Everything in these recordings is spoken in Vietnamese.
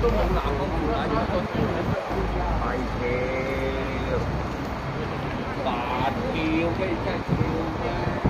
都冇鬧過我啦，係嘅，白叫咩真係叫啫。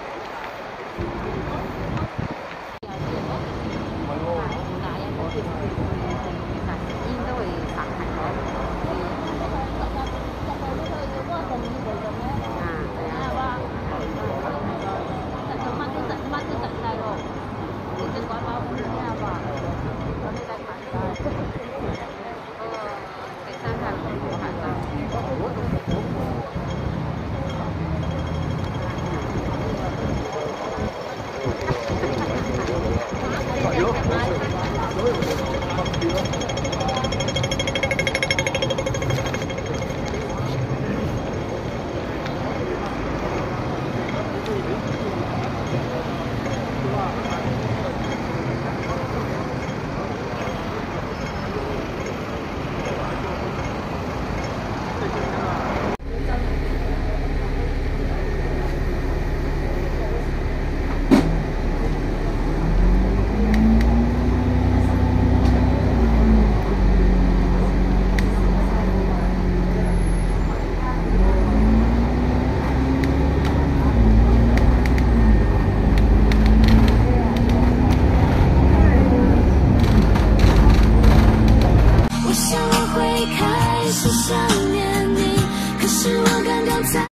Falló. 是笑